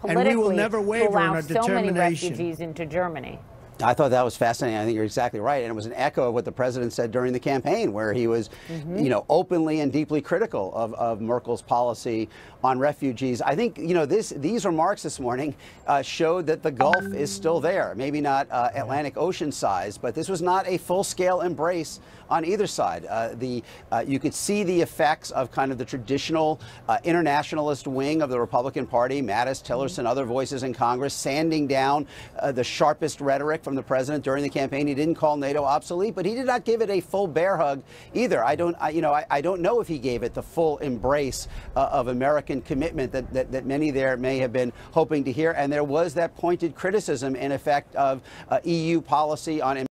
politically and we will never waver to allow in our so many refugees into Germany. I thought that was fascinating. I think you're exactly right, and it was an echo of what the president said during the campaign, where he was, Mm-hmm. you know, openly and deeply critical of, of Merkel's policy on refugees. I think, you know, this these remarks this morning uh, showed that the Gulf is still there. Maybe not uh, Atlantic Ocean size, but this was not a full-scale embrace on either side. Uh, the uh, you could see the effects of kind of the traditional uh, internationalist wing of the Republican Party, Mattis, Tillerson, other voices in Congress, sanding down uh, the sharpest rhetoric from the president during the campaign. He didn't call NATO obsolete, but he did not give it a full bear hug either. I don't, I, you know, I, I don't know if he gave it the full embrace uh, of American commitment that, that, that many there may have been hoping to hear. And there was that pointed criticism, in effect, of uh, EU policy on.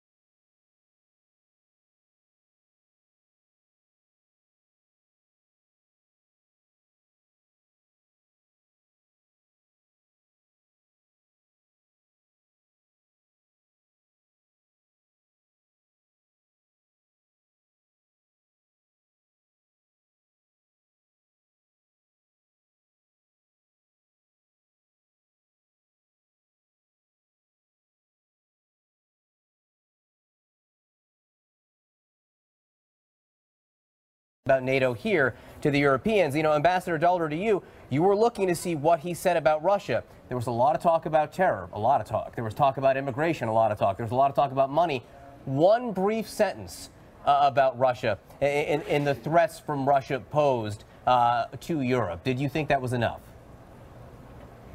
About NATO here to the Europeans. You know, Ambassador Daalder, to you, you were looking to see what he said about Russia. There was a lot of talk about terror, a lot of talk. There was talk about immigration, a lot of talk. There was a lot of talk about money. One brief sentence uh, about Russia and, and, the threats from Russia posed uh, to Europe. Did you think that was enough?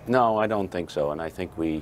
No, I don't think so. And I think we,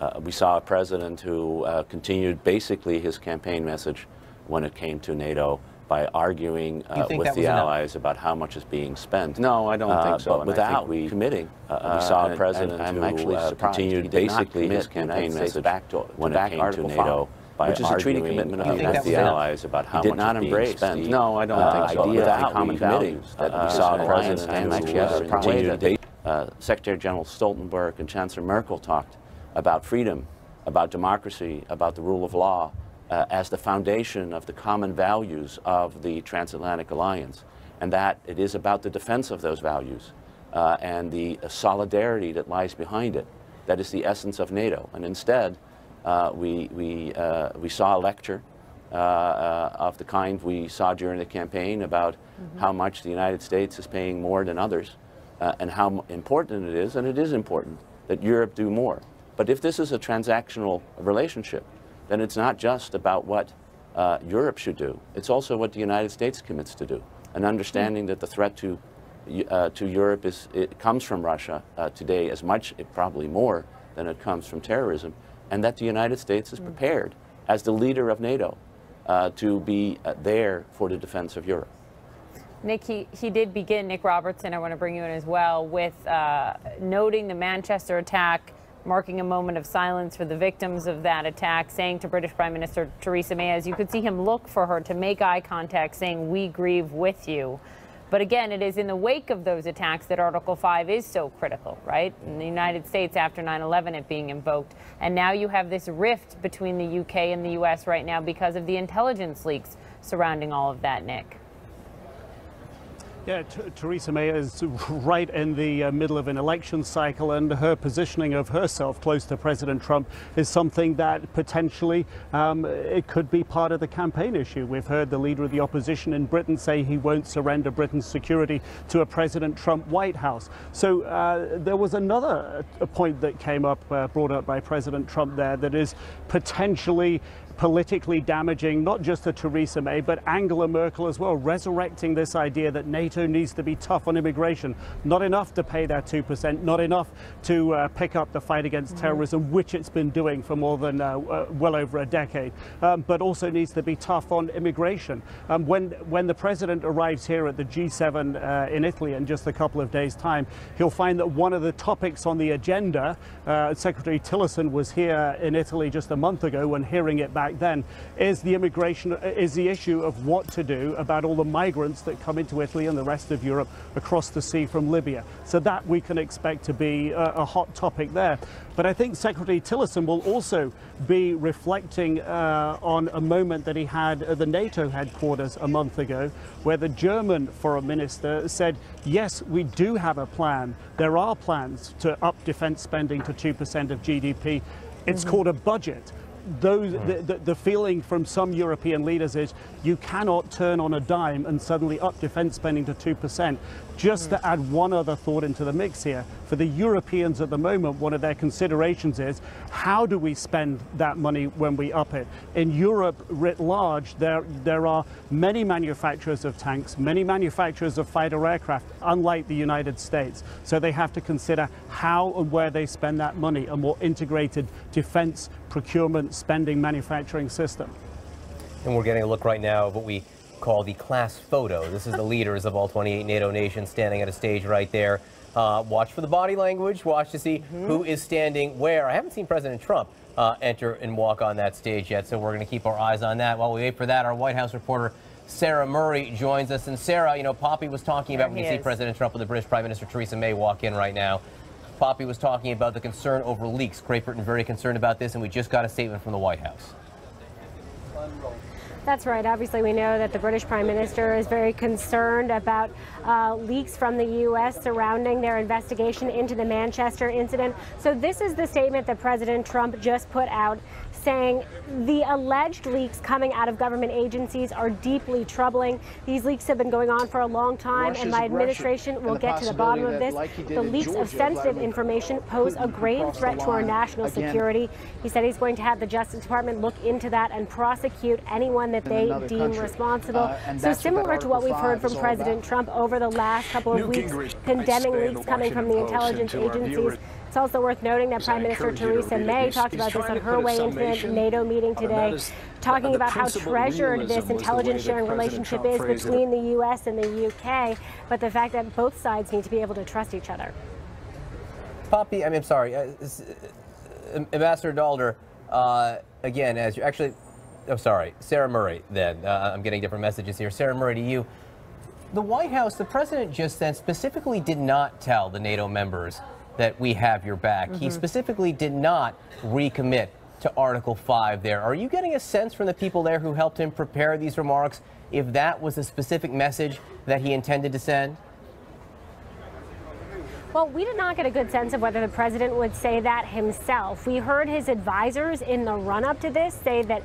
uh, we saw a president who uh, continued basically his campaign message when it came to NATO by arguing uh, with the allies enough? about how much is being spent. No, I don't uh, think so. But and without we, committing, uh, we saw a president and, who actually continued basically his campaign message back to, when it came Article to NATO. By which is a treaty commitment of the allies about how much not embrace spent. No, I don't think so. Idea without common values that we saw a president who continued. Uh, Secretary General Stoltenberg and Chancellor Merkel talked about freedom, about democracy, about the rule of law, uh, as the foundation of the common values of the transatlantic alliance, and that it is about the defense of those values uh, and the solidarity that lies behind it. That is the essence of NATO. And instead, uh, we, we, uh, we saw a lecture uh, uh, of the kind we saw during the campaign about mm -hmm. how much the United States is paying more than others and how important it is, and it is important, that Europe do more. But if this is a transactional relationship, then it's not just about what uh, Europe should do. It's also what the United States commits to do. An understanding that the threat to, uh, to Europe is, it comes from Russia uh, today as much, probably more, than it comes from terrorism, and that the United States is prepared as the leader of NATO uh, to be uh, there for the defense of Europe. Nick, he, he did begin, Nick Robertson, I want to bring you in as well, with uh, noting the Manchester attack marking a moment of silence for the victims of that attack, saying to British Prime Minister Theresa May, as you could see him look for her to make eye contact, saying, We grieve with you. But again, it is in the wake of those attacks that Article 5 is so critical, right? In the United States after 9 11, it being invoked. And now you have this rift between the UK and the US right now because of the intelligence leaks surrounding all of that, Nick. Yeah, Theresa May is right in the uh, middle of an election cycle, and her positioning of herself close to President Trump is something that potentially um, it could be part of the campaign issue. We've heard the leader of the opposition in Britain say he won't surrender Britain's security to a President Trump White House. So uh, there was another uh, point that came up, uh, brought up by President Trump there, that is potentially politically damaging, not just to Theresa May, but Angela Merkel as well, resurrecting this idea that NATO needs to be tough on immigration. Not enough to pay that 2%, not enough to uh, pick up the fight against mm-hmm. terrorism, which it's been doing for more than uh, uh, well over a decade, um, but also needs to be tough on immigration. Um, when, when the president arrives here at the G7 uh, in Italy in just a couple of days' time, he'll find that one of the topics on the agenda, uh, Secretary Tillerson was here in Italy just a month ago and hearing it back back then, is the immigration, is the issue of what to do about all the migrants that come into Italy and the rest of Europe across the sea from Libya. So that we can expect to be a, a hot topic there. But I think Secretary Tillerson will also be reflecting uh, on a moment that he had at the NATO headquarters a month ago, where the German foreign minister said, yes, we do have a plan. There are plans to up defense spending to 2% of GDP. It's mm -hmm. called a budget those, the, the, the, feeling from some European leaders is you cannot turn on a dime and suddenly up defense spending to 2%. Just to add one other thought into the mix here, for the Europeans at the moment, one of their considerations is how do we spend that money when we up it? In Europe writ large, there, there are many manufacturers of tanks, many manufacturers of fighter aircraft, unlike the United States. So they have to consider how and where they spend that money, a more integrated defense procurement spending manufacturing system. And we're getting a look right now of what we call the class photo. This is the leaders of all 28 NATO nations standing at a stage right there. Uh, watch for the body language. Watch to see mm -hmm. who is standing where. I haven't seen President Trump uh, enter and walk on that stage yet, so we're going to keep our eyes on that. While we wait for that, our White House reporter Sarah Murray joins us. And Sarah, you know, Poppy was talking about when you is. see President Trump and the British Prime Minister Theresa May walk in right now. Poppy was talking about the concern over leaks. Great Britain very concerned about this, and we just got a statement from the White House. That's right. Obviously, we know that the British Prime Minister is very concerned about uh, leaks from the U.S. surrounding their investigation into the Manchester incident. So this is the statement that President Trump just put out saying the alleged leaks coming out of government agencies are deeply troubling. These leaks have been going on for a long time, Russia's and my administration will get to the bottom of this. Like the leaks Georgia, of sensitive Vladimir information pose a grave threat to our national Again. security. He said he's going to have the Justice Department look into that and prosecute anyone that they deem country. responsible. Uh, so similar to what we've heard from President about. Trump over the last couple of Newt weeks, Gingrich condemning leaks coming from the intelligence agencies. It's also worth noting that Prime Minister Theresa May talked about this on her way into the NATO meeting today, talking about how treasured this intelligence sharing relationship is between the U.S. and the UK, but the fact that both sides need to be able to trust each other. Poppy, I mean, I'm sorry, uh, uh, Ambassador Daalder, uh, again, as you actually, oh, sorry, Sarah Murray, then. Uh, I'm getting different messages here. Sarah Murray, to you. The White House, the president just then specifically did not tell the NATO members that we have your back. Mm -hmm. He mm-hmm. specifically did not recommit to Article 5 there. Are you getting a sense from the people there who helped him prepare these remarks if that was a specific message that he intended to send? Well, we did not get a good sense of whether the president would say that himself. We heard his advisors in the run up to this say that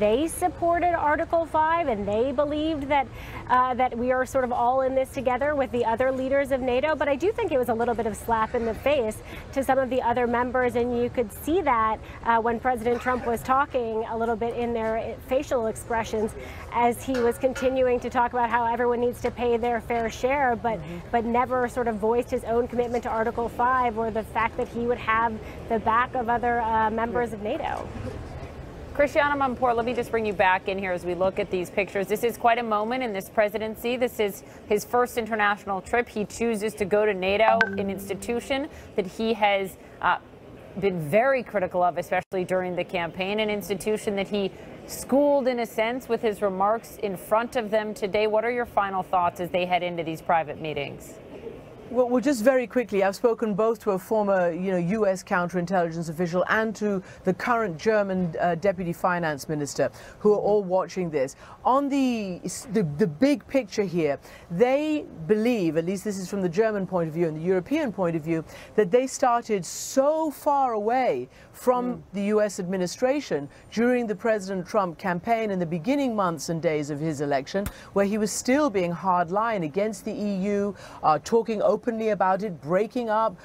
they supported Article 5 and they believed that uh, that we are sort of all in this together with the other leaders of NATO. But I do think it was a little bit of slap in the face to some of the other members, and you could see that uh, when President Trump was talking a little bit in their facial expressions as he was continuing to talk about how everyone needs to pay their fair share, but mm -hmm. but never sort of voiced his own commitment to Article 5 or the fact that he would have the back of other uh, members of NATO. Christiane Amanpour, let me just bring you back in here as we look at these pictures. This is quite a moment in this presidency. This is his first international trip. He chooses to go to NATO, an institution that he has uh, been very critical of, especially during the campaign, an institution that he schooled in a sense with his remarks in front of them today. What are your final thoughts as they head into these private meetings? Well, well, just very quickly, I've spoken both to a former, you know, U.S. counterintelligence official and to the current German uh, deputy finance minister, who are all watching this. On the, the the big picture here, they believe, at least this is from the German point of view and the European point of view, that they started so far away from mm. the U.S. administration during the President Trump campaign in the beginning months and days of his election, where he was still being hardline against the EU, uh, talking openly about it, breaking up,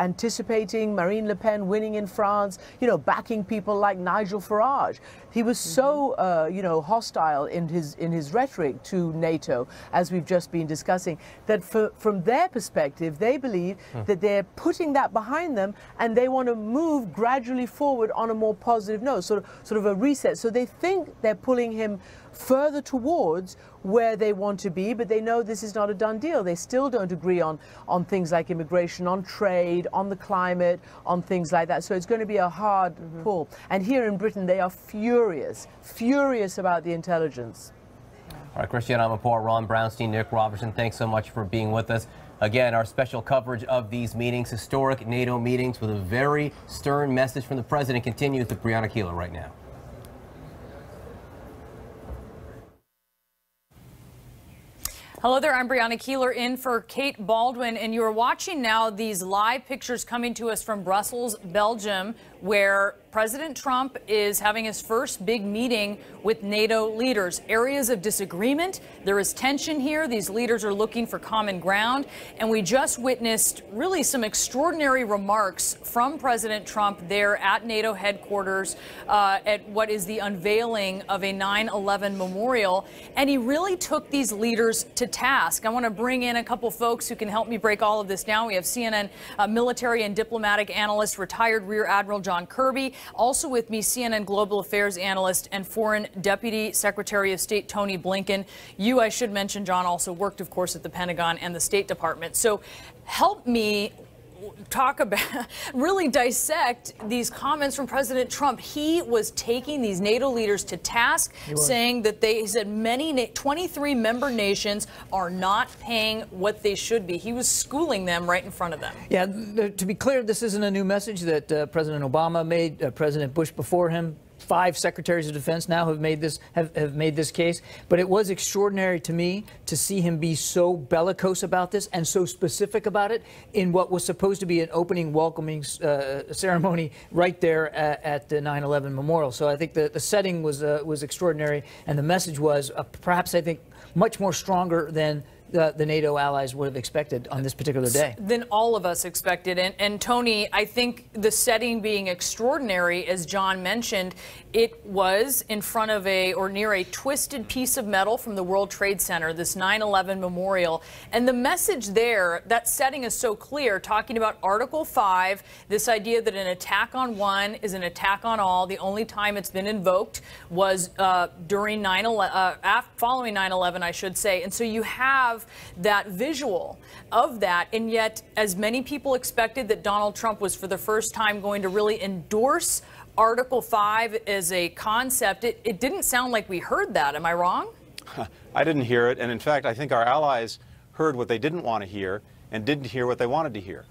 anticipating Marine Le Pen winning in France, you know, backing people like Nigel Farage. He was mm -hmm. so, uh, you know, hostile in his in his rhetoric to NATO, as we've just been discussing, that for, from their perspective, they believe mm. that they're putting that behind them and they want to move gradually forward on a more positive note, sort of, sort of a reset. So they think they're pulling him further towards where they want to be, but they know this is not a done deal. They still don't agree on, on things like immigration, on trade, on the climate, on things like that. So it's going to be a hard mm -hmm. pull. And here in Britain, they are furious, furious about the intelligence. All right, Christiane Amanpour, Ron Brownstein, Nick Robertson, thanks so much for being with us. Again, our special coverage of these meetings, historic NATO meetings with a very stern message from the president continues with Brianna Keilar right now. Hello there, I'm Brianna Keilar in for Kate Baldwin, and you are watching now these live pictures coming to us from Brussels, Belgium, where President Trump is having his first big meeting with NATO leaders. Areas of disagreement, there is tension here. These leaders are looking for common ground. And we just witnessed really some extraordinary remarks from President Trump there at NATO headquarters uh, at what is the unveiling of a 9 11 memorial. And he really took these leaders to task. I want to bring in a couple folks who can help me break all of this down. We have CNN uh, military and diplomatic analyst, retired Rear Admiral John Kirby. Also with me, CNN Global Affairs analyst and Foreign Deputy Secretary of State Tony Blinken. You, I should mention, John, also worked, of course, at the Pentagon and the State Department. So help me talk about, really dissect these comments from President Trump. He was taking these NATO leaders to task, saying that they he said many 23 member nations are not paying what they should be. He was schooling them right in front of them. Yeah, to be clear, this isn't a new message that uh, President Obama made, uh, President Bush before him five secretaries of defense now have made this have, have made this case. But it was extraordinary to me to see him be so bellicose about this and so specific about it in what was supposed to be an opening welcoming uh, ceremony right there at, at the 9/11 memorial. So I think the, the setting was uh, was extraordinary, and the message was uh, perhaps I think much more stronger than the, the, NATO allies would have expected on this particular day. Than all of us expected. And, and, Tony, I think the setting being extraordinary, as John mentioned, it was in front of a or near a twisted piece of metal from the World Trade Center, this 9 11 memorial. And the message there, that setting is so clear, talking about Article 5, this idea that an attack on one is an attack on all. The only time it's been invoked was uh, during 9 11, uh, following 9 11, I should say. And so you have that visual of that. And yet, as many people expected that Donald Trump was for the first time going to really endorse Article 5 as a concept, it, it didn't sound like we heard that. Am I wrong? I didn't hear it. And in fact, I think our allies heard what they didn't want to hear and didn't hear what they wanted to hear.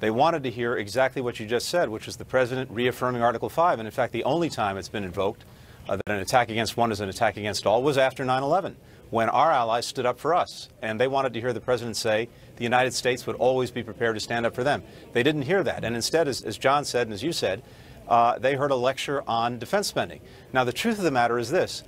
They wanted to hear exactly what you just said, which is the president reaffirming Article 5. And in fact, the only time it's been invoked uh, that an attack against one is an attack against all was after 9 11 when our allies stood up for us. And they wanted to hear the president say the United States would always be prepared to stand up for them. They didn't hear that. And instead, as, as John said and as you said, uh, they heard a lecture on defense spending. Now, the truth of the matter is this.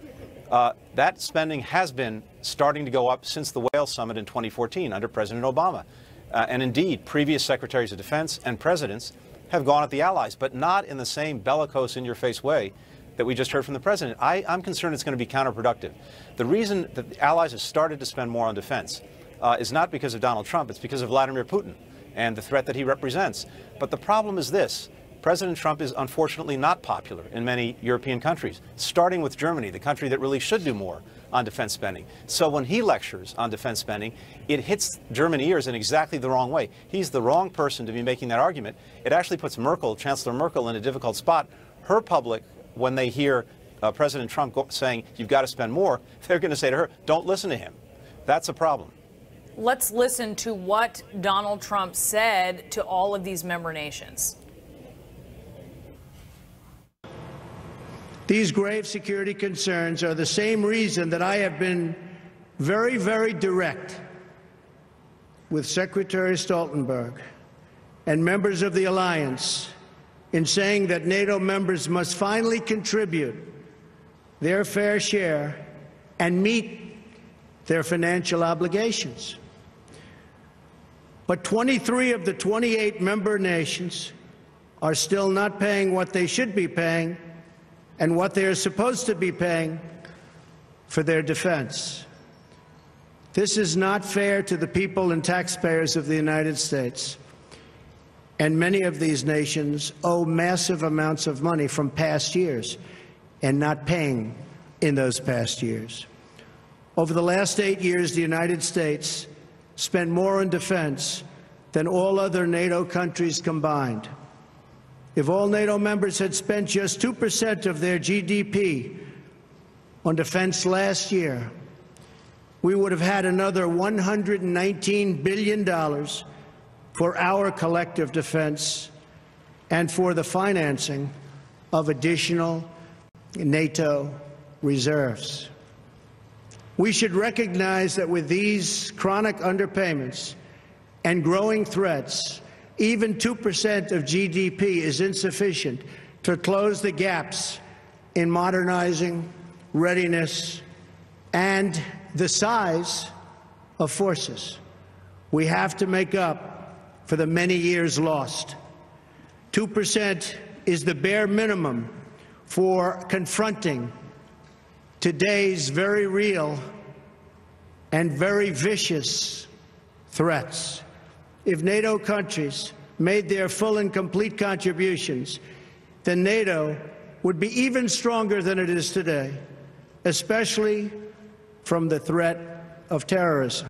Uh, that spending has been starting to go up since the Wales summit in 2014 under President Obama. Uh, and indeed, previous secretaries of defense and presidents have gone at the allies, but not in the same bellicose, in-your-face way that we just heard from the president. I, am concerned it's going to be counterproductive. The reason that the allies have started to spend more on defense uh, is not because of Donald Trump, it's because of Vladimir Putin and the threat that he represents. But the problem is this. President Trump is unfortunately not popular in many European countries, starting with Germany, the country that really should do more on defense spending. So when he lectures on defense spending, it hits German ears in exactly the wrong way. He's the wrong person to be making that argument. It actually puts Merkel, Chancellor Merkel, in a difficult spot. Her public when they hear uh, President Trump saying you've got to spend more, they're going to say to her, don't listen to him. That's a problem. Let's listen to what Donald Trump said to all of these member nations. These grave security concerns are the same reason that I have been very, very direct with Secretary Stoltenberg and members of the alliance in saying that NATO members must finally contribute their fair share and meet their financial obligations. But 23 of the 28 member nations are still not paying what they should be paying and what they are supposed to be paying for their defense. This is not fair to the people and taxpayers of the United States. And many of these nations owe massive amounts of money from past years and not paying in those past years. Over the last eight years, the United States spent more on defense than all other NATO countries combined. If all NATO members had spent just 2% of their GDP on defense last year, we would have had another $119 billion for our collective defense and for the financing of additional NATO reserves. We should recognize that with these chronic underpayments and growing threats, even 2% of GDP is insufficient to close the gaps in modernizing, readiness, and the size of forces. We have to make up for the many years lost. 2% is the bare minimum for confronting today's very real and very vicious threats. If NATO countries made their full and complete contributions, then NATO would be even stronger than it is today, especially from the threat of terrorism.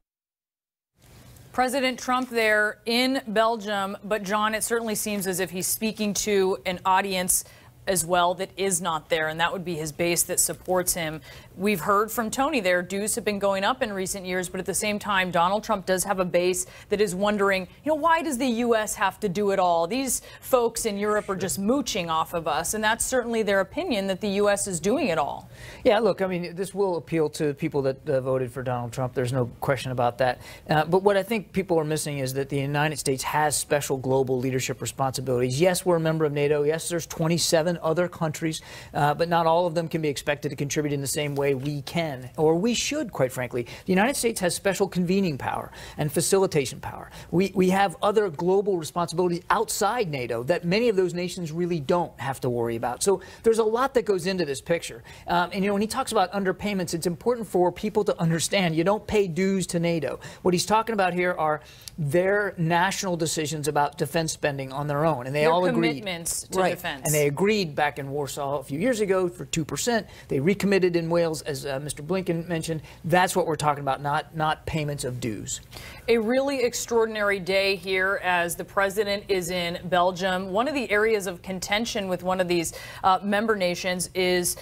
President Trump there in Belgium, but John, it certainly seems as if he's speaking to an audience as well that is not there, and that would be his base that supports him. We've heard from Tony there, dues have been going up in recent years, but at the same time, Donald Trump does have a base that is wondering, you know, why does the U.S. have to do it all? These folks in Europe are just mooching off of us, and that's certainly their opinion that the U.S. is doing it all. Yeah, look, I mean, this will appeal to people that uh, voted for Donald Trump. There's no question about that. Uh, but what I think people are missing is that the United States has special global leadership responsibilities. Yes, we're a member of NATO. Yes, there's 27 other countries, uh, but not all of them can be expected to contribute in the same way we can, or we should, quite frankly. The United States has special convening power and facilitation power. We, we have other global responsibilities outside NATO that many of those nations really don't have to worry about. So there's a lot that goes into this picture. Um, and, you know, when he talks about underpayments, it's important for people to understand you don't pay dues to NATO. What he's talking about here are their national decisions about defense spending on their own. And they Their all agree. commitments to right. defense. And they agreed back in Warsaw a few years ago for 2%. They recommitted in Wales, as uh, Mr. Blinken mentioned. That's what we're talking about, not, not payments of dues. A really extraordinary day here as the president is in Belgium. One of the areas of contention with one of these uh, member nations is.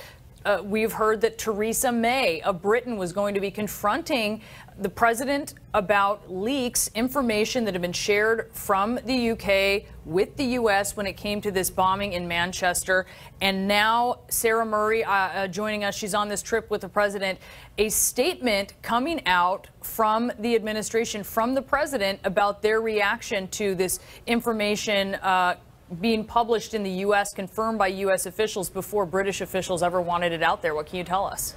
Uh, we've heard that Theresa May of Britain was going to be confronting the president about leaks, information that had been shared from the UK with the US when it came to this bombing in Manchester. And now Sarah Murray uh, uh, joining us. She's on this trip with the president. A statement coming out from the administration, from the president, about their reaction to this information. Uh, being published in the U.S., confirmed by U.S. officials before British officials ever wanted it out there. What can you tell us?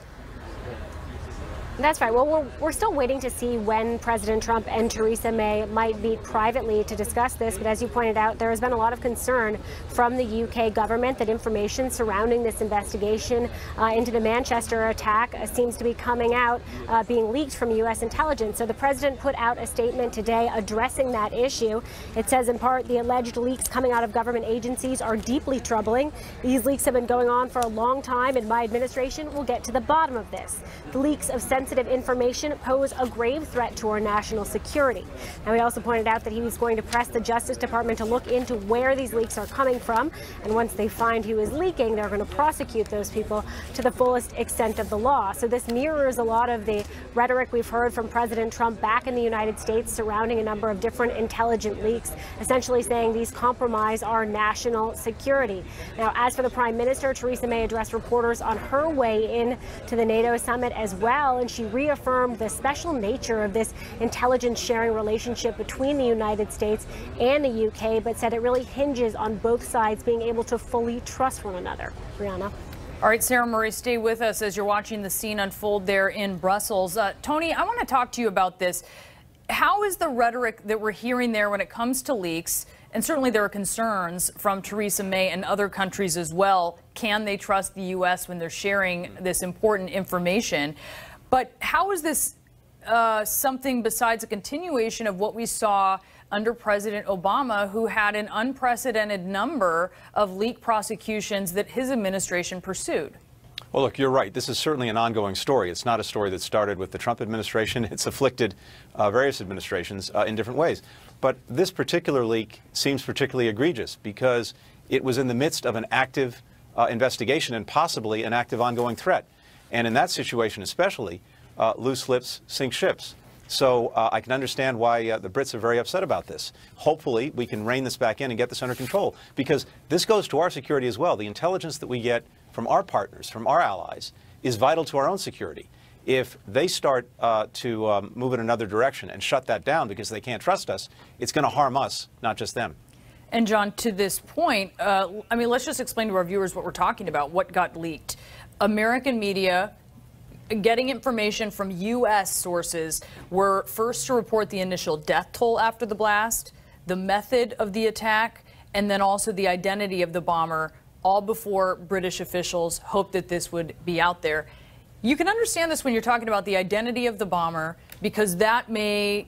That's right. Well, we're, we're still waiting to see when President Trump and Theresa May might meet privately to discuss this. But as you pointed out, there has been a lot of concern from the UK government that information surrounding this investigation uh, into the Manchester attack uh, seems to be coming out, uh, being leaked from U.S. intelligence. So the president put out a statement today addressing that issue. It says, in part, the alleged leaks coming out of government agencies are deeply troubling. These leaks have been going on for a long time, and my administration will get to the bottom of this. The leaks of sensitive information pose a grave threat to our national security. And we also pointed out that he was going to press the Justice Department to look into where these leaks are coming from. And once they find who is leaking, they're going to prosecute those people to the fullest extent of the law. So this mirrors a lot of the rhetoric we've heard from President Trump back in the United States surrounding a number of different intelligent leaks, essentially saying these compromise our national security. Now, as for the Prime Minister, Theresa May addressed reporters on her way in to the NATO summit as well, and she reaffirmed the special nature of this intelligence sharing relationship between the United States and the UK, but said it really hinges on both sides being able to fully trust one another. Brianna. All right, Sarah Murray, stay with us as you're watching the scene unfold there in Brussels. Uh, Tony, I want to talk to you about this. How is the rhetoric that we're hearing there when it comes to leaks? And certainly there are concerns from Theresa May and other countries as well. Can they trust the U.S. when they're sharing this important information? But how is this uh, something besides a continuation of what we saw under President Obama, who had an unprecedented number of leak prosecutions that his administration pursued? Well, look, you're right. This is certainly an ongoing story. It's not a story that started with the Trump administration. It's afflicted uh, various administrations uh, in different ways. But this particular leak seems particularly egregious because it was in the midst of an active uh, investigation and possibly an active ongoing threat. And in that situation, especially, uh, loose lips sink ships. So uh, I can understand why uh, the Brits are very upset about this. Hopefully, we can rein this back in and get this under control because this goes to our security as well. The intelligence that we get from our partners, from our allies, is vital to our own security. If they start uh, to um, move in another direction and shut that down because they can't trust us, it's going to harm us, not just them. And John, to this point, uh, I mean, let's just explain to our viewers what we're talking about, what got leaked. American media getting information from U.S. sources were first to report the initial death toll after the blast, the method of the attack, and then also the identity of the bomber all before British officials hoped that this would be out there. You can understand this when you're talking about the identity of the bomber because that may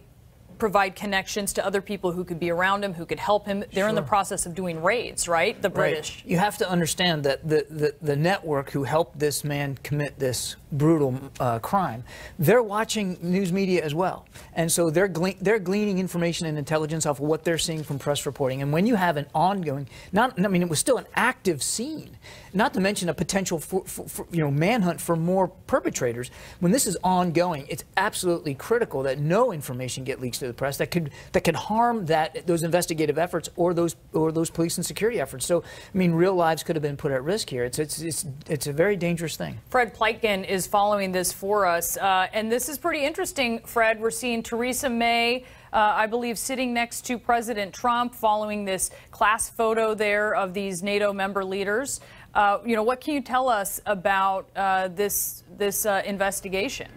provide connections to other people who could be around him, who could help him. They're sure. in the process of doing raids, right? The British. Right. You have to understand that the, the, the, network who helped this man commit this brutal uh, crime, they're watching news media as well. And so they're, gle they're gleaning information and intelligence off of what they're seeing from press reporting. And when you have an ongoing, not, I mean, it was still an active scene, not to mention a potential for, for, for, you know, manhunt for more perpetrators. When this is ongoing, it's absolutely critical that no information get leaked to the press that could that could harm that those investigative efforts or those or those police and security efforts. So, I mean, real lives could have been put at risk here. It's it's it's, it's a very dangerous thing. Fred Pleitgen is following this for us, uh, and this is pretty interesting. Fred, we're seeing Theresa May. Uh, I believe, sitting next to President Trump following this class photo there of these NATO member leaders. Uh, you know, what can you tell us about uh, this this uh, investigation?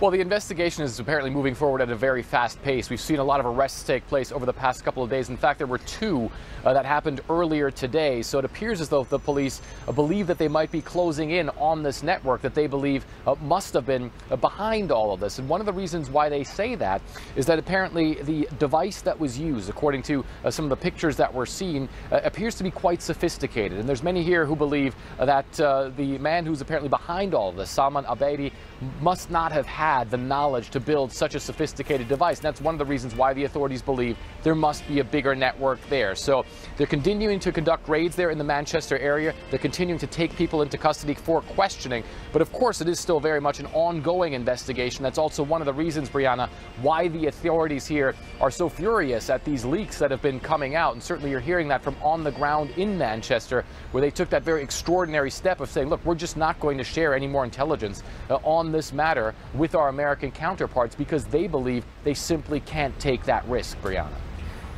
Well, the investigation is apparently moving forward at a very fast pace. We've seen a lot of arrests take place over the past couple of days. In fact, there were two uh, that happened earlier today. So it appears as though the police uh, believe that they might be closing in on this network that they believe uh, must have been uh, behind all of this. And one of the reasons why they say that is that apparently the device that was used, according to uh, some of the pictures that were seen, uh, appears to be quite sophisticated. And there's many here who believe that the man who's apparently behind all of this, Salman Abedi, must not have had the knowledge to build such a sophisticated device. And that's one of the reasons why the authorities believe there must be a bigger network there. So they're continuing to conduct raids there in the Manchester area. They're continuing to take people into custody for questioning. But of course, it is still very much an ongoing investigation. That's also one of the reasons, Brianna, why the authorities here are so furious at these leaks that have been coming out. And certainly you're hearing that from on the ground in Manchester, where they took that very extraordinary step of saying, look, we're just not going to share any more intelligence uh, on this matter with our American counterparts because they believe they simply can't take that risk, Brianna.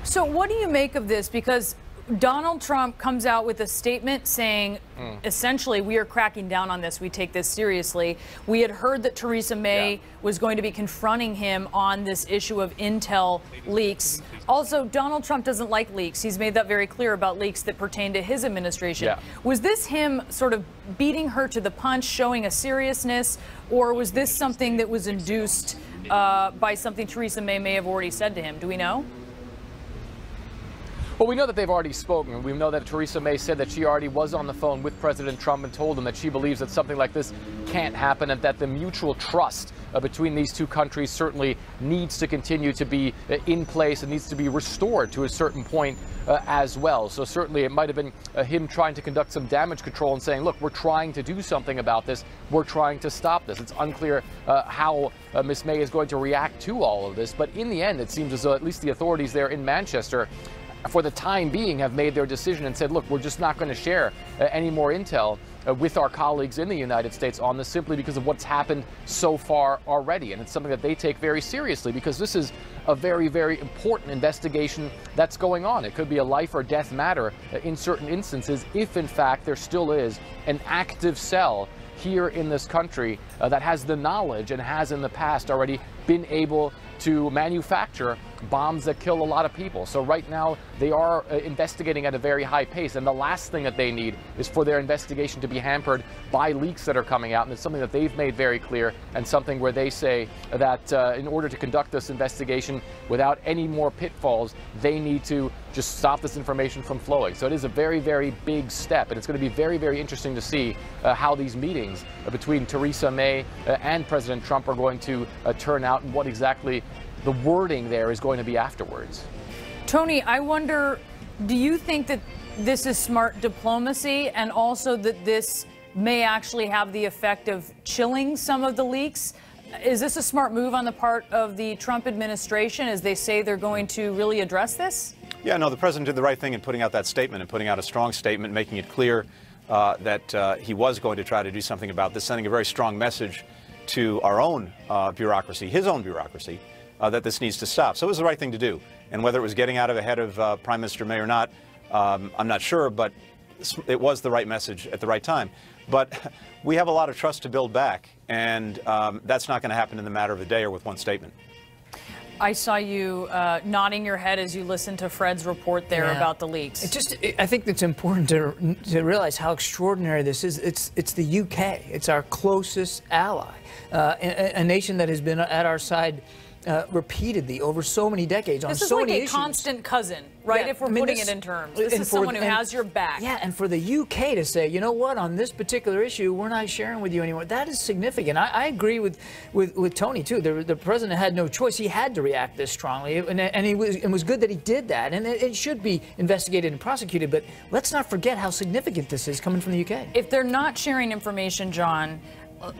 So, what do you make of this? Because Donald Trump comes out with a statement saying, mm. essentially, we are cracking down on this. We take this seriously. We had heard that Theresa May yeah. was going to be confronting him on this issue of intel leaks. Also, Donald Trump doesn't like leaks. He's made that very clear about leaks that pertain to his administration. Yeah. Was this him sort of beating her to the punch, showing a seriousness, or was this something that was induced uh, by something Theresa May may have already said to him? Do we know? Well, we know that they've already spoken. We know that Theresa May said that she already was on the phone with President Trump and told him that she believes that something like this can't happen and that the mutual trust uh, between these two countries certainly needs to continue to be uh, in place and needs to be restored to a certain point uh, as well. So certainly it might have been uh, him trying to conduct some damage control and saying, look, we're trying to do something about this. We're trying to stop this. It's unclear uh, how uh, Ms. May is going to react to all of this. But in the end, it seems as though at least the authorities there in Manchester for the time being, have made their decision and said, look, we're just not going to share uh, any more intel uh, with our colleagues in the United States on this simply because of what's happened so far already. And it's something that they take very seriously because this is a very, very important investigation that's going on. It could be a life or death matter uh, in certain instances if, in fact, there still is an active cell here in this country uh, that has the knowledge and has in the past already been able to manufacture bombs that kill a lot of people. So right now they are uh, investigating at a very high pace, and the last thing that they need is for their investigation to be hampered by leaks that are coming out, and it's something that they've made very clear, and something where they say that uh, in order to conduct this investigation without any more pitfalls, they need to just stop this information from flowing. So it is a very, very big step, and it's going to be very, very interesting to see uh, how these meetings uh, between Theresa May uh, and President Trump are going to uh, turn out, and what exactly the wording there is going to be afterwards. Tony, I wonder, do you think that this is smart diplomacy and also that this may actually have the effect of chilling some of the leaks? Is this a smart move on the part of the Trump administration as they say they're going to really address this? Yeah, no, the president did the right thing in putting out that statement and putting out a strong statement, making it clear uh, that uh, he was going to try to do something about this, sending a very strong message to our own uh, bureaucracy, his own bureaucracy, uh, that this needs to stop. So it was the right thing to do. And whether it was getting out of ahead of uh, Prime Minister May or not, um, I'm not sure, but it was the right message at the right time. But we have a lot of trust to build back, and um, that's not going to happen in the matter of a day or with one statement. I saw you uh, nodding your head as you listened to Fred's report there yeah. about the leaks. It just, it, I think it's important to, to realize how extraordinary this is. It's, it's the UK. It's our closest ally, uh, a, a, nation that has been at our side uh, repeatedly over so many decades on so like many issues. This is like a constant cousin, right? Yeah, if we're I mean, putting this, it in terms, this is someone who has your back. Yeah, and for the UK to say, you know what, on this particular issue, we're not sharing with you anymore. That is significant. I, I agree with, with, with Tony too. The, the president had no choice; he had to react this strongly, and, and he was it was good that he did that, and it, it should be investigated and prosecuted. But let's not forget how significant this is coming from the UK. If they're not sharing information, John,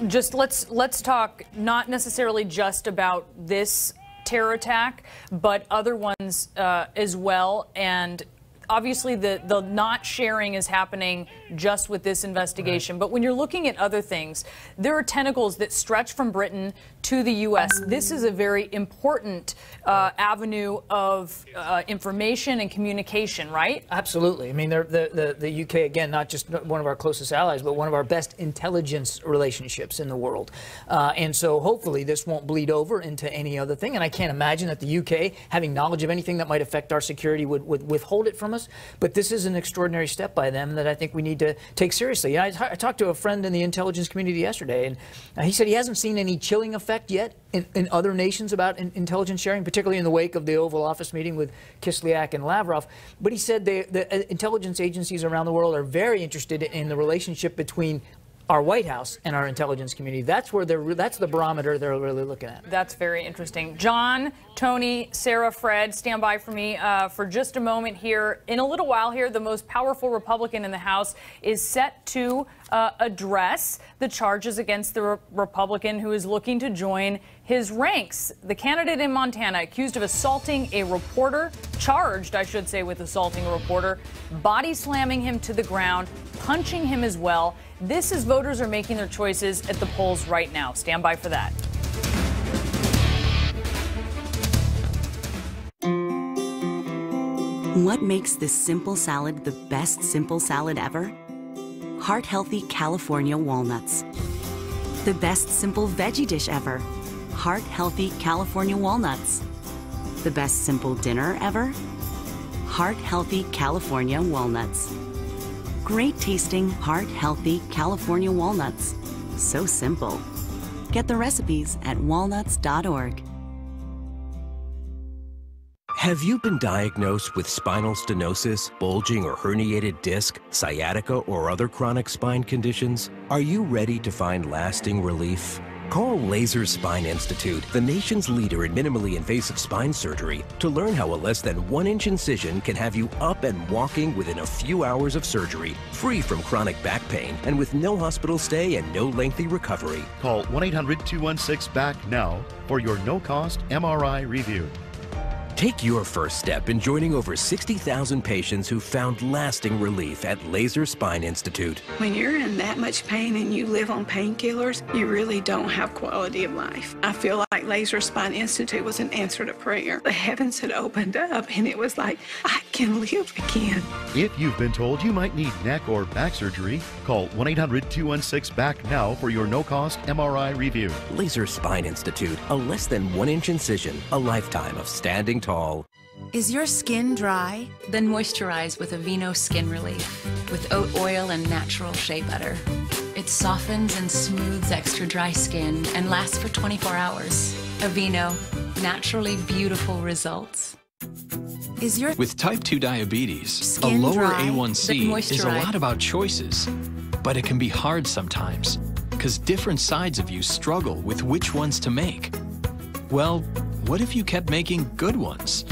just let's let's talk not necessarily just about this terror attack, but other ones uh, as well. And obviously the, the not sharing is happening just with this investigation. Right. But when you're looking at other things, there are tentacles that stretch from Britain to the U.S. This is a very important uh, avenue of uh, information and communication, right? Absolutely. I mean, the, the, the UK, again, not just one of our closest allies, but one of our best intelligence relationships in the world. Uh, and so hopefully this won't bleed over into any other thing. And I can't imagine that the UK, having knowledge of anything that might affect our security, would, would withhold it from us. But this is an extraordinary step by them that I think we need to take seriously. I, talked to a friend in the intelligence community yesterday, and uh, he said he hasn't seen any chilling effect yet in, in other nations about in, intelligence sharing, particularly in the wake of the Oval Office meeting with Kislyak and Lavrov. But he said they, the uh, intelligence agencies around the world are very interested in the relationship between our White House and our intelligence community. That's where they're that's the barometer they're really looking at. That's very interesting. John, Tony, Sarah, Fred, stand by for me uh, for just a moment here. In a little while here, the most powerful Republican in the House is set to uh, address the charges against the re Republican who is looking to join his ranks. The candidate in Montana accused of assaulting a reporter, charged, I should say, with assaulting a reporter, body slamming him to the ground, punching him as well. This is voters are making their choices at the polls right now. Stand by for that. What makes this simple salad the best simple salad ever? Heart healthy California walnuts. The best simple veggie dish ever. Heart healthy California walnuts. The best simple dinner ever? Heart healthy California walnuts. Great tasting, heart healthy California walnuts. So simple. Get the recipes at walnuts.org. Have you been diagnosed with spinal stenosis, bulging or herniated disc, sciatica, or other chronic spine conditions? Are you ready to find lasting relief? Call Laser Spine Institute, the nation's leader in minimally invasive spine surgery, to learn how a less than one inch incision can have you up and walking within a few hours of surgery, free from chronic back pain, and with no hospital stay and no lengthy recovery. Call 1 800 216 BACK now for your no cost MRI review. Take your first step in joining over 60,000 patients who found lasting relief at Laser Spine Institute. When you're in that much pain and you live on painkillers, you really don't have quality of life. I feel like Laser Spine Institute was an answer to prayer. The heavens had opened up, and it was like, I can live again. If you've been told you might need neck or back surgery, call 1 800 216 BACK now for your no cost MRI review. Laser Spine Institute, a less than one inch incision, a lifetime of standing tall. Is your skin dry? Then moisturize with Aveeno Skin Relief with oat oil and natural shea butter. It softens and smooths extra dry skin and lasts for 24 hours. Aveeno, naturally beautiful results. Is your With type 2 diabetes, a lower dry, A1C but is a lot about choices, but it can be hard sometimes because different sides of you struggle with which ones to make. Well, what if you kept making good ones?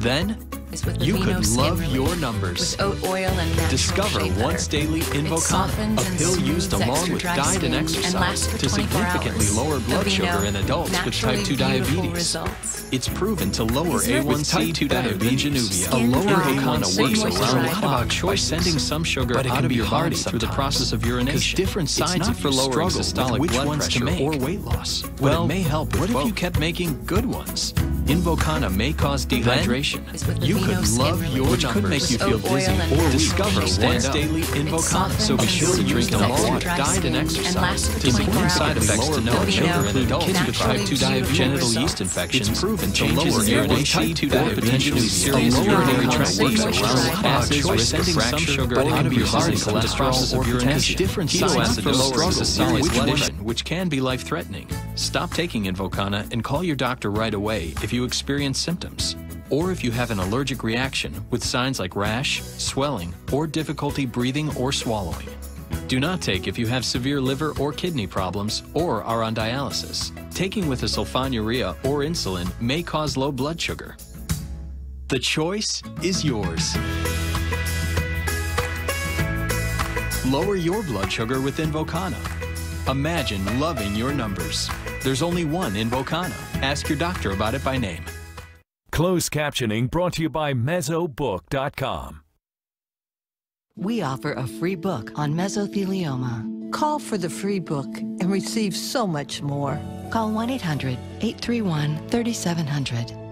Then is with you Aveeno could love Relief your numbers. with oat oil and natural Discover shea butter. once daily It Invokana, a pill used along with diet and and exercise lasts for to significantly hours. lower blood Aveeno, sugar in adults with type 2 diabetes. results. It's proven to lower A1C With type 2 diabetes. Januvia, a lower dry, A1C works around moisturize. a lot about choices. By sending some sugar but it out can of be your hard body through the sometimes. process of urination. Because different It's sides not of for you lowering struggle systolic with which blood ones to pressure make or weight loss. But well, it may help what if you kept making good ones? Invokana may cause dehydration. You Aveeno could love your numbers, could make you oat feel dizzy or discover once daily Invokana. So be sure to drink smooths enough extra water, dry diet, and exercise. lasts for To 24 important side effects to know. Aveeno, Children and adults with type 2 naturally diabetes, genital yeast infections, it's proven Changes in urinary type 2 or diabetes, potentially serious serious urinary tract works around sending some sugar but it out of your body in cholesterol or of urination. potential. Different Keto sides acid of struggle systolic with blood women, pressure, which can be life-threatening. Stop taking Invokana and call your doctor right away if you experience symptoms. Or if you have an allergic reaction with signs like rash, swelling, or difficulty breathing or swallowing. Do not take if you have severe liver or kidney problems or are on dialysis. Taking with a sulfonylurea or insulin may cause low blood sugar. The choice is yours. Lower your blood sugar with Invokana. Imagine loving your numbers. There's only one Invokana. Ask your doctor about it by name. Closed captioning brought to you by Mezzobook.com. We offer a free book on mesothelioma. Call for the free book and receive so much more. Call 1 800 831 3700.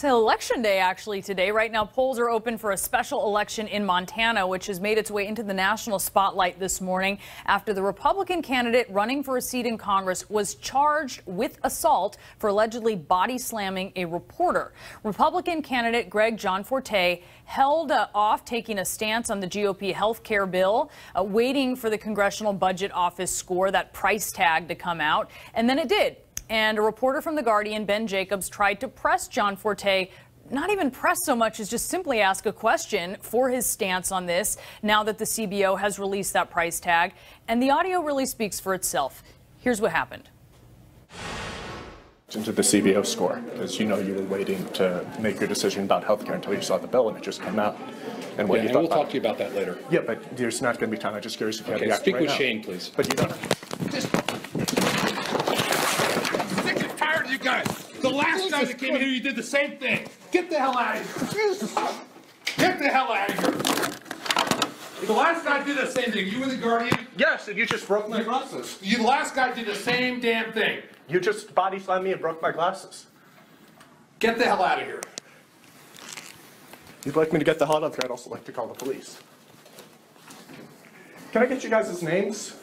It's election day actually today. Right now, polls are open for a special election in Montana, which has made its way into the national spotlight this morning after the Republican candidate running for a seat in Congress was charged with assault for allegedly body slamming a reporter. Republican candidate Greg Gianforte held uh, off taking a stance on the GOP health care bill, uh, waiting for the Congressional Budget Office score, that price tag, to come out. And then it did. And a reporter from The Guardian, Ben Jacobs, tried to press Gianforte. Not even press so much as just simply ask a question for his stance on this now that the CBO has released that price tag. And the audio really speaks for itself. Here's what happened. into the CBO score because you know you were waiting to make your decision about healthcare until you saw the bill and it just came out. And what Yeah, you and thought we'll about talk to you about that later. Yeah, but there's not going to be time. I'm just curious if you Okay, have the speak right with now. Shane, please. But you don't. sick and tired of you guys. The last time that came here, you did the same thing. Get the hell out of here. Get the hell out of here. The last guy did the same thing. You were the guardian. Yes, and you just broke my glasses. You, the last guy did the same damn thing. You just body slammed me and broke my glasses. Get the hell out of here. You'd like me to get the hell out of here, I'd also like to call the police. Can I get you guys' names?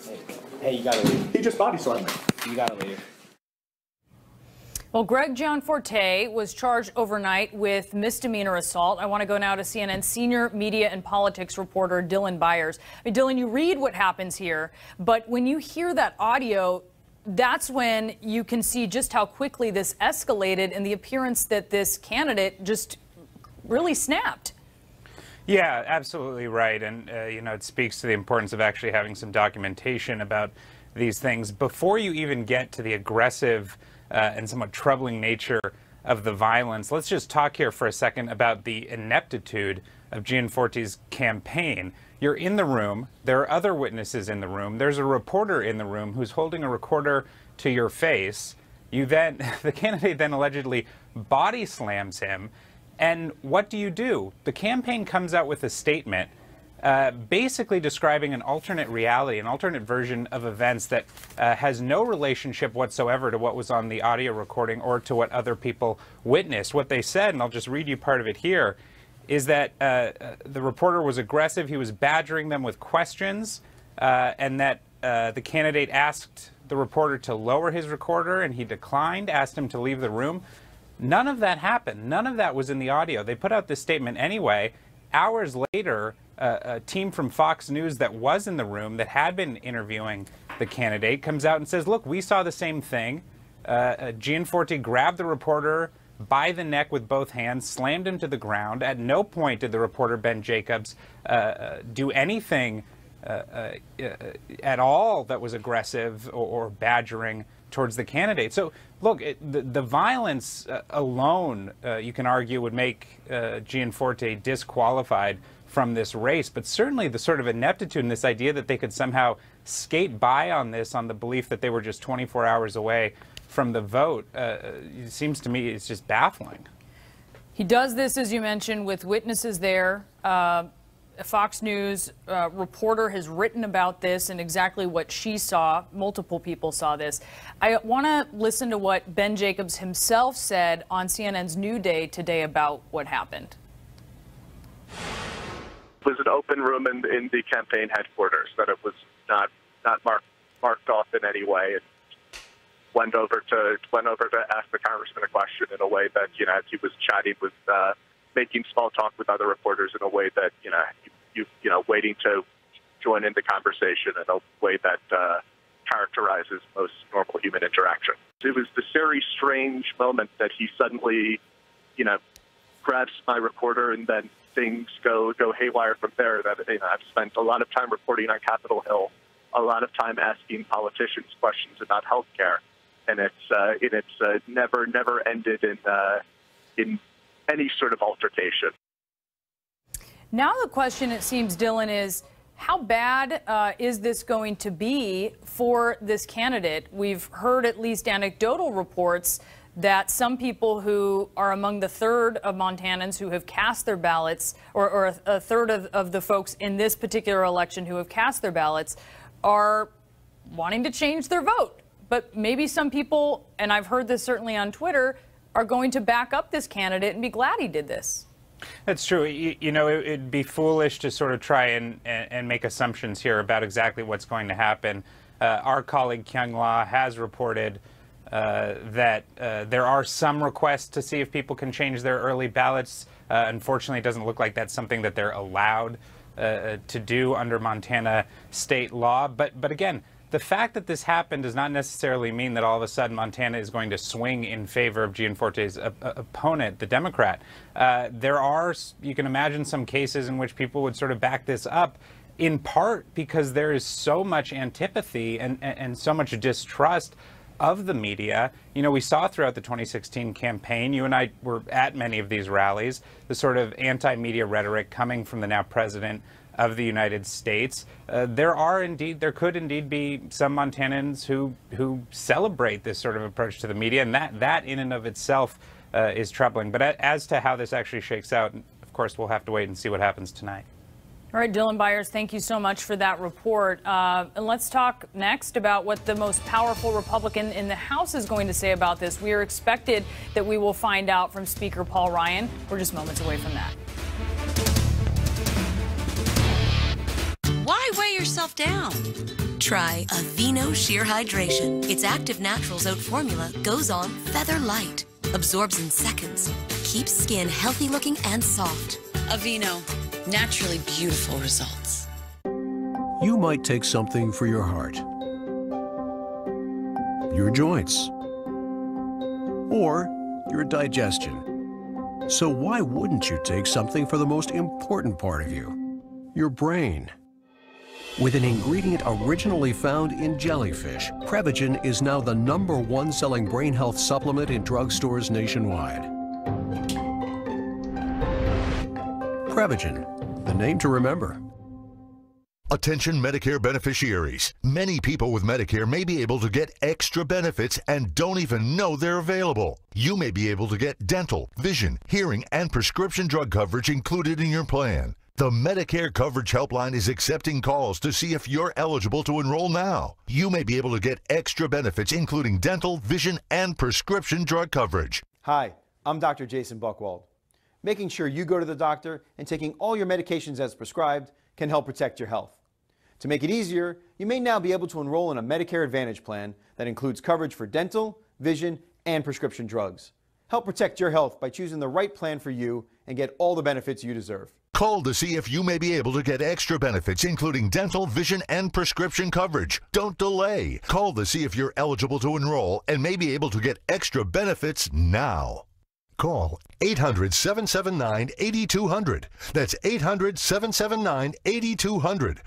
Hey, you gotta leave. He just body slammed me. You gotta leave. Well, Greg Gianforte was charged overnight with misdemeanor assault. I want to go now to CNN senior media and politics reporter Dylan Byers. I mean, Dylan, you read what happens here, but when you hear that audio, that's when you can see just how quickly this escalated and the appearance that this candidate just really snapped. Yeah, absolutely right. And, uh, you know, it speaks to the importance of actually having some documentation about these things before you even get to the aggressive Uh, and somewhat troubling nature of the violence. Let's just talk here for a second about the ineptitude of Gianforte's campaign. You're in the room, there are other witnesses in the room, there's a reporter in the room who's holding a recorder to your face. You then, the candidate then allegedly body slams him. And what do you do? The campaign comes out with a statement uh, basically describing an alternate reality, an alternate version of events that uh, has no relationship whatsoever to what was on the audio recording or to what other people witnessed. What they said, and I'll just read you part of it here, is that uh, uh the reporter was aggressive, he was badgering them with questions, uh, and that the candidate asked the reporter to lower his recorder and he declined, asked him to leave the room. None of that happened. None of that was in the audio. They put out this statement anyway. Hours later, uh, a team from Fox News that was in the room that had been interviewing the candidate comes out and says, Look, we saw the same thing. Uh, uh, Gianforte grabbed the reporter by the neck with both hands, slammed him to the ground. At no point did the reporter, Ben Jacobs, uh, uh do anything uh, at all that was aggressive or, or badgering towards the candidate. So, look, it, the, the, violence uh, alone, uh, you can argue, would make uh, Gianforte disqualified from this race. But certainly the sort of ineptitude and this idea that they could somehow skate by on this on the belief that they were just 24 hours away from the vote uh, seems to me it's just baffling. He does this, as you mentioned, with witnesses there. Uh, a Fox News uh, reporter has written about this and exactly what she saw. Multiple people saw this. I want to listen to what Ben Jacobs himself said on CNN's New Day today about what happened. Was an open room in, in the campaign headquarters, that it was not not marked marked off in any way. It went over to went over to ask the congressman a question in a way that you know as he was chatting with. Uh, making small talk with other reporters in a way that you know you you, you know waiting to join in the conversation in a way that uh, characterizes most normal human interaction. It was this very strange moment that he suddenly, you know, grabs my recorder and then things go go haywire from there. That you know, I've spent a lot of time reporting on Capitol Hill, a lot of time asking politicians questions about health care, and it's uh, and it's uh, never never ended in uh, in any sort of altercation. Now the question, it seems, Dylan, is how bad uh, is this going to be for this candidate? We've heard at least anecdotal reports that some people who are among the third of Montanans who have cast their ballots, or, or a, third of, of the folks in this particular election who have cast their ballots, are wanting to change their vote. But maybe some people, and I've heard this certainly on Twitter, are going to back up this candidate and be glad he did this. That's true. You, you know, it, would be foolish to sort of try and, and, and, make assumptions here about exactly what's going to happen. Uh, our colleague Kyung Lah has reported uh, that uh, there are some requests to see if people can change their early ballots. Uh, unfortunately, it doesn't look like that's something that they're allowed uh, to do under Montana state law. But, but again, the fact that this happened does not necessarily mean that all of a sudden Montana is going to swing in favor of Gianforte's uh, opponent, the Democrat. Uh, there are, you can imagine, some cases in which people would sort of back this up, in part because there is so much antipathy and, and, and so much distrust of the media. You know, we saw throughout the 2016 campaign, you and I were at many of these rallies, the sort of anti media rhetoric coming from the now president of the United States. Uh, there are indeed, there could indeed be some Montanans who who celebrate this sort of approach to the media, and that that in and of itself uh, is troubling. But as to how this actually shakes out, of course, we'll have to wait and see what happens tonight. All right, Dylan Byers, thank you so much for that report. Uh, and let's talk next about what the most powerful Republican in the House is going to say about this. We are expected that we will find out from Speaker Paul Ryan. We're just moments away from that. Why weigh yourself down? Try Aveeno Sheer Hydration. Its active naturals oat formula goes on feather light, absorbs in seconds, keeps skin healthy looking and soft. Aveeno, naturally beautiful results. You might take something for your heart, your joints, or your digestion. So why wouldn't you take something for the most important part of you, your brain? With an ingredient originally found in jellyfish, Prevagen is now the number one selling brain health supplement in drugstores nationwide. Prevagen, the name to remember. Attention Medicare beneficiaries. Many people with Medicare may be able to get extra benefits and don't even know they're available. You may be able to get dental, vision, hearing, and prescription drug coverage included in your plan. The Medicare Coverage Helpline is accepting calls to see if you're eligible to enroll now. You may be able to get extra benefits, including dental, vision, and prescription drug coverage. Hi, I'm Dr. Jason Buckwald. Making sure you go to the doctor and taking all your medications as prescribed can help protect your health. To make it easier, you may now be able to enroll in a Medicare Advantage plan that includes coverage for dental, vision, and prescription drugs. Help protect your health by choosing the right plan for you and get all the benefits you deserve. Call to see if you may be able to get extra benefits, including dental, vision, and prescription coverage. Don't delay. Call to see if you're eligible to enroll and may be able to get extra benefits now. Call 800 779 8200. That's 800 779 8200.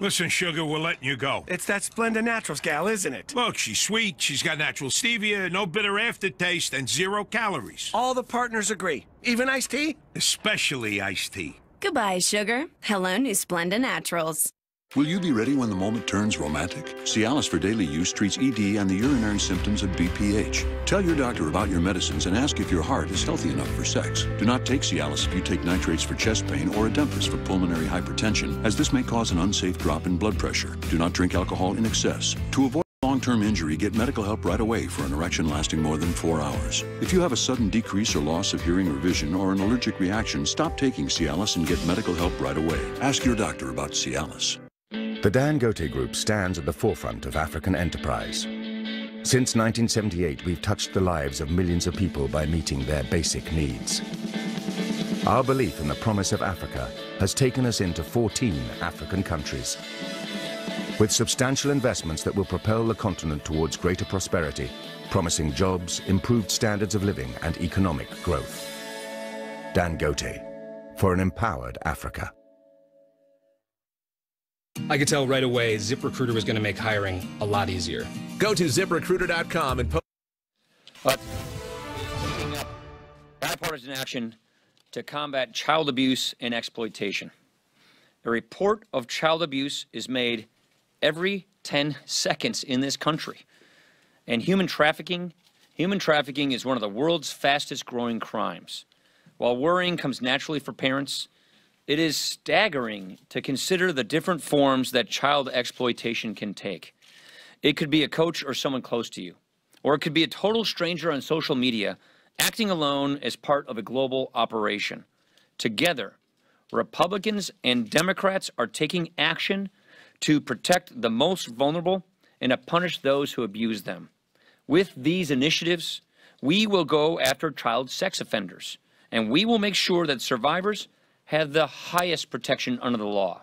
Listen, Sugar, we're letting you go. It's that Splenda Naturals gal, isn't it? Look, she's sweet, she's got natural stevia, no bitter aftertaste, and zero calories. All the partners agree. Even iced tea? Especially iced tea. Goodbye, sugar. Hello, new Splenda Naturals. Will you be ready when the moment turns romantic? Cialis for daily use treats ED and the urinary symptoms of BPH. Tell your doctor about your medicines and ask if your heart is healthy enough for sex. Do not take Cialis if you take nitrates for chest pain or Adempas for pulmonary hypertension, as this may cause an unsafe drop in blood pressure. Do not drink alcohol in excess. To avoid long-term injury, get medical help right away for an erection lasting more than four hours. If you have a sudden decrease or loss of hearing or vision or an allergic reaction, stop taking Cialis and get medical help right away. Ask your doctor about Cialis. The Dangote Group stands at the forefront of African enterprise. Since 1978, we've touched the lives of millions of people by meeting their basic needs. Our belief in the promise of Africa has taken us into 14 African countries. With substantial investments that will propel the continent towards greater prosperity, promising jobs, improved standards of living, and economic growth. Dangote, for an empowered Africa. I could tell right away ZipRecruiter was going to make hiring a lot easier. Go to ziprecruiter.com and post. Uh, bipartisan action to combat child abuse and exploitation. A report of child abuse is made every 10 seconds in this country. And human trafficking, human trafficking is one of the world's fastest growing crimes. While worrying comes naturally for parents, it is staggering to consider the different forms that child exploitation can take. It could be a coach or someone close to you, or it could be a total stranger on social media acting alone as part of a global operation. Together, Republicans and Democrats are taking action to protect the most vulnerable and to punish those who abuse them. With these initiatives, we will go after child sex offenders, and we will make sure that survivors have the highest protection under the law.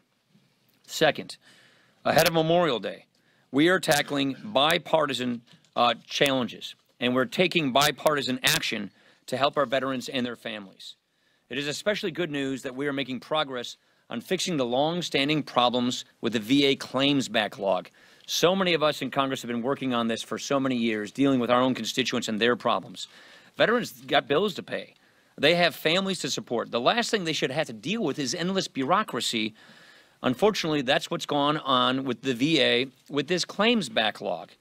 Second, ahead of Memorial Day, we are tackling bipartisan uh, challenges, and we're taking bipartisan action to help our veterans and their families. It is especially good news that we are making progress on fixing the long-standing problems with the VA claims backlog. So many of us in Congress have been working on this for so many years, dealing with our own constituents and their problems. Veterans got bills to pay. They have families to support. The last thing they should have to deal with is endless bureaucracy. Unfortunately, that's what's gone on with the VA with this claims backlog.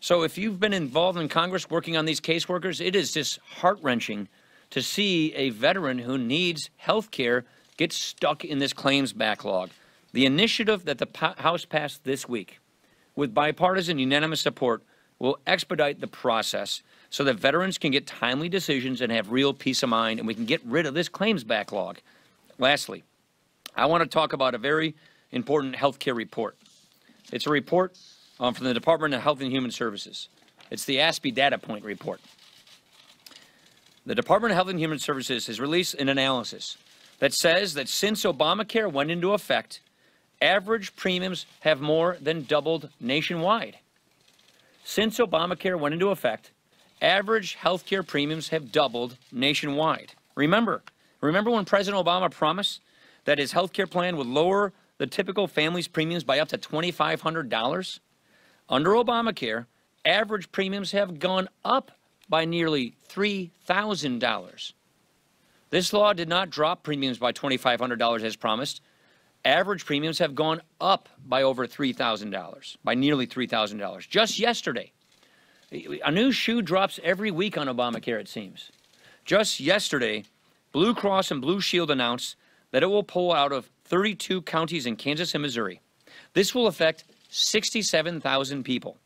So if you've been involved in Congress working on these caseworkers, it is just heart-wrenching to see a veteran who needs health care get stuck in this claims backlog. The initiative that the House passed this week, with bipartisan unanimous support, will expedite the process so that veterans can get timely decisions and have real peace of mind, and we can get rid of this claims backlog. Lastly, I want to talk about a very important health care report. It's a report um, from the Department of Health and Human Services. It's the ASPE Data Point Report. The Department of Health and Human Services has released an analysis that says that since Obamacare went into effect, average premiums have more than doubled nationwide. Since Obamacare went into effect, average health care premiums have doubled nationwide. Remember, remember when President Obama promised that his health care plan would lower the typical family's premiums by up to $2,500? Under Obamacare, average premiums have gone up by nearly $3,000. This law did not drop premiums by $2,500 as promised. Average premiums have gone up by over $3,000, by nearly $3,000. Just yesterday, a new shoe drops every week on Obamacare, it seems. Just yesterday, Blue Cross and Blue Shield announced that it will pull out of 32 counties in Kansas and Missouri. This will affect 67,000 people.